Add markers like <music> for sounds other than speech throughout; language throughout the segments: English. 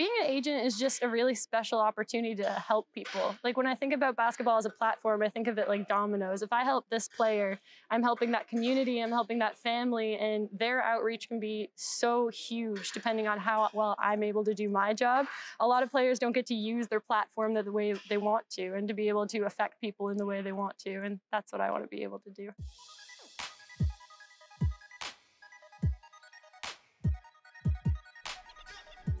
being an agent is just a really special opportunity to help people. Like when I think about basketball as a platform, I think of it like dominoes. If I help this player, I'm helping that community, I'm helping that family, and their outreach can be so huge depending on how well I'm able to do my job. A lot of players don't get to use their platform the way they want to and to be able to affect people in the way they want to. And that's what I want to be able to do.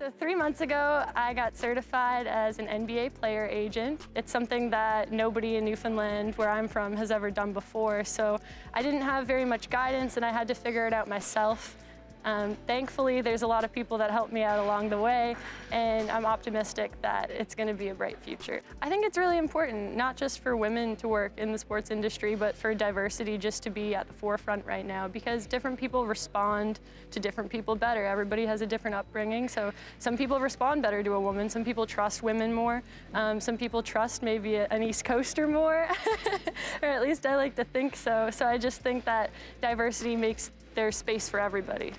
So three months ago, I got certified as an NBA player agent. It's something that nobody in Newfoundland, where I'm from, has ever done before. So I didn't have very much guidance and I had to figure it out myself. Um, thankfully, there's a lot of people that helped me out along the way, and I'm optimistic that it's going to be a bright future. I think it's really important, not just for women to work in the sports industry, but for diversity just to be at the forefront right now, because different people respond to different people better. Everybody has a different upbringing, so some people respond better to a woman, some people trust women more, um, some people trust maybe an East Coaster more, <laughs> or at least I like to think so. So I just think that diversity makes there's space for everybody.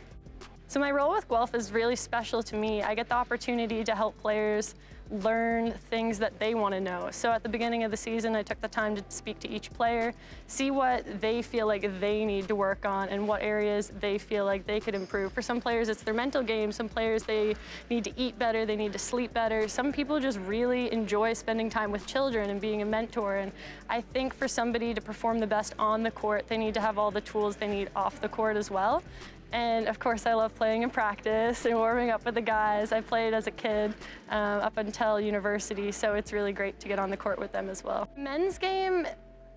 So my role with Guelph is really special to me. I get the opportunity to help players learn things that they want to know. So at the beginning of the season, I took the time to speak to each player, see what they feel like they need to work on and what areas they feel like they could improve. For some players, it's their mental game. Some players, they need to eat better, they need to sleep better. Some people just really enjoy spending time with children and being a mentor. And I think for somebody to perform the best on the court, they need to have all the tools they need off the court as well. And of course, I love playing in practice and warming up with the guys. I played as a kid um, up until university, so it's really great to get on the court with them as well. Men's game,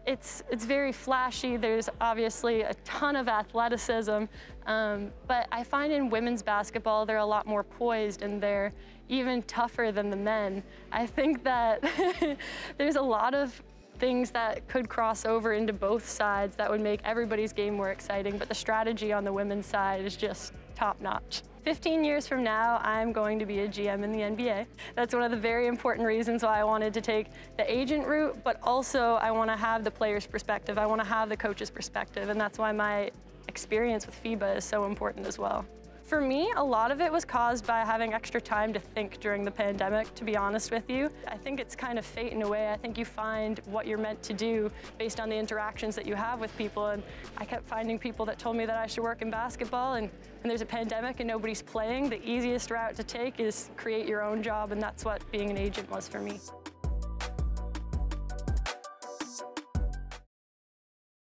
it's, it's very flashy. There's obviously a ton of athleticism, um, but I find in women's basketball, they're a lot more poised and they're even tougher than the men. I think that <laughs> there's a lot of things that could cross over into both sides that would make everybody's game more exciting, but the strategy on the women's side is just top notch. 15 years from now, I'm going to be a GM in the NBA. That's one of the very important reasons why I wanted to take the agent route, but also I want to have the player's perspective. I want to have the coach's perspective, and that's why my experience with FIBA is so important as well. For me, a lot of it was caused by having extra time to think during the pandemic, to be honest with you. I think it's kind of fate in a way. I think you find what you're meant to do based on the interactions that you have with people. And I kept finding people that told me that I should work in basketball. And when there's a pandemic and nobody's playing, the easiest route to take is create your own job. And that's what being an agent was for me.